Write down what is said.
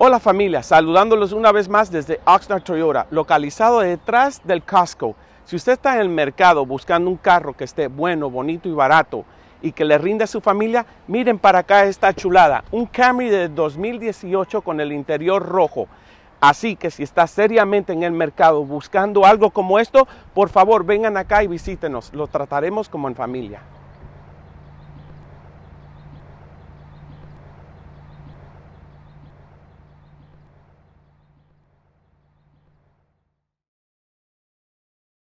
Hola familia, saludándolos una vez más desde Oxnard Toyota, localizado detrás del Costco. Si usted está en el mercado buscando un carro que esté bueno, bonito y barato y que le rinda a su familia, miren para acá esta chulada, un Camry de 2018 con el interior rojo. Así que si está seriamente en el mercado buscando algo como esto, por favor vengan acá y visítenos, lo trataremos como en familia.